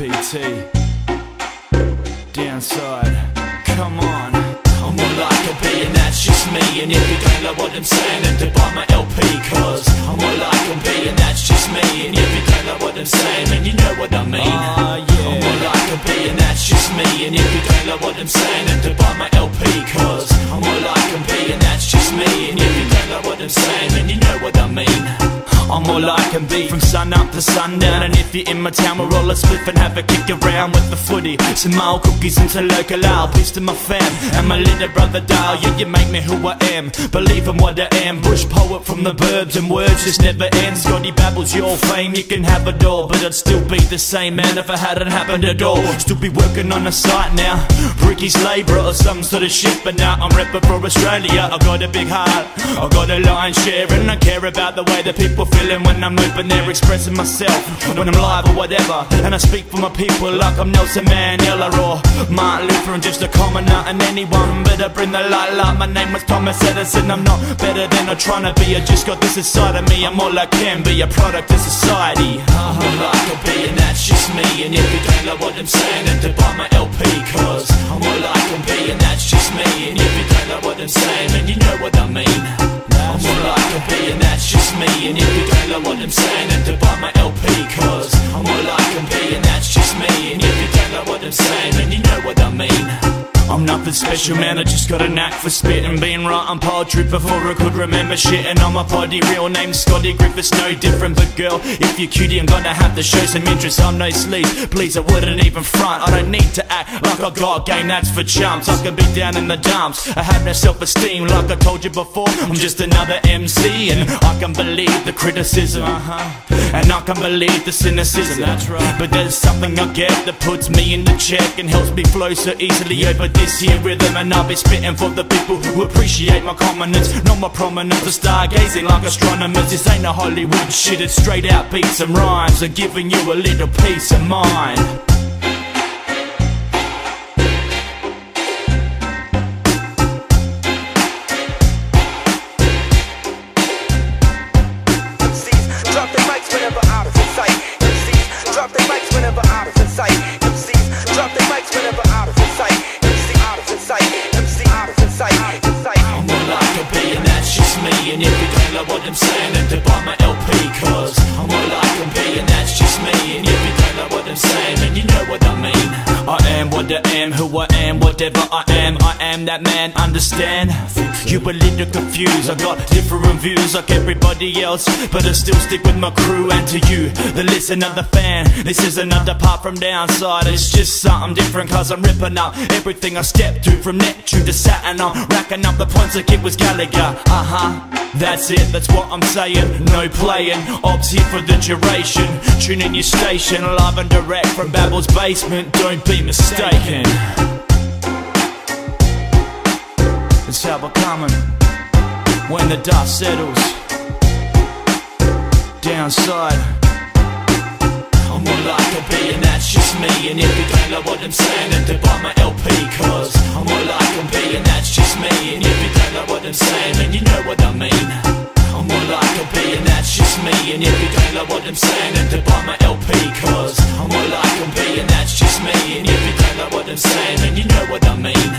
PT. Downsyde, come on. I'm more like a B and that's just me And if you don't know what I'm saying then to buy my LP Cause I'm more like a B and that's just me And if you don't know what I'm saying then you know what I mean uh, yeah. I'm more like a B and that's just me And if you don't know what I'm saying then to buy my LP all I can be. From sun up to sundown And if you're in my town, we'll roll a spliff and have a kick around with the footy. Some mild cookies and some local ale Peace to my fam. And my little brother Dale Yeah, you make me who I am, believe in what I am. Bush poet from the burbs and words just never end. Scotty babbles your fame, you can have it all But I'd still be the same man if it hadn't happened at all. Still be working on the site now. Ricky's labour or some sort of shit But now I'm repping for Australia. I got a big heart, I got a lion's share And I care about the way that people feel feeling when I'm open there expressing myself When I'm live or whatever And I speak for my people like I'm Nelson Mandela or Martin Luther and just a commoner and anyone better bring the light light My name was Thomas Edison. I'm not better than I'm trying to be I just got this inside of me. I'm all I can be A product of society. I'm all I can be and that's just me. And if you don't know what I'm saying then to buy my LP Cause I'm all I can be and that's just me. And if you don't know what I'm saying then you know what I mean Can be and that's just me. And if you don't know what I'm saying Then to buy my LP Cause I'm all I can be and that's just me. And if you don't know what I'm saying Then you know what I mean I'm nothing special, man, I just got a knack for spitting. Being writing poetry before I could remember shit. And on my body, real name Scotty Griffiths, no different. But girl, if you're cutie, I'm gonna have to show some interest. I'm no sleaze, please, I wouldn't even front. I don't need to act like I got game, that's for chumps. I can be down in the dumps, I have no self-esteem Like I told you before, I'm just another MC And I can believe the criticism, uh -huh. And I can believe the cynicism, that's right. But there's something I get that puts me in the check And helps me flow so easily over this here rhythm And I'll be spitting for the people who appreciate my comments Not my prominence. For stargazing like astronomers. This ain't a Hollywood shit, it's straight out beats and rhymes And giving you a little peace of mind what I'm saying Then to buy my LP Cause I'm all I can be And that's just me. And you don't know what I'm saying Then you know what I mean. I am what I am Who I am Whatever I am. I am that man Understand? You a little confused. I got different views like everybody else But I still stick with my crew And to you, the listener, the fan. This is another part from Downsyde. It's just something different Cause I'm ripping up everything I step to From Neptune to Saturn. I'm racking up the points like it was Galaga. Uh-huh that's it, that's what I'm saying. No playing, ops here for the duration. Tune in your station, live and direct from Babel's basement. Don't be mistaken. It's how we're coming. When the dust settles Downsyde. I'm all I can be and that's just me. And if you don't know what I'm saying then to me And if you don't know what I'm saying then to buy my LP Cause I'm all I can be and that's just me. And if you don't know what I'm saying then you know what I mean